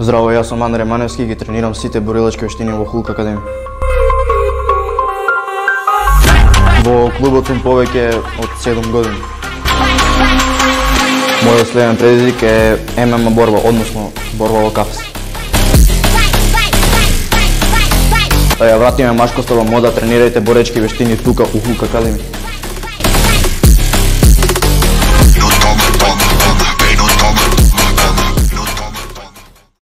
Здраво, јас сум Андре Маневски и ги тренирам сите борилачки вештини во Хулк Академија. Во клубот сум повеќе од 7 години. Мојот следен предизвик е ММА борба, односно борба во кафес. Ја вратиме машкоста во мода, тренирајте боречки вештини тука у Хулк Академија.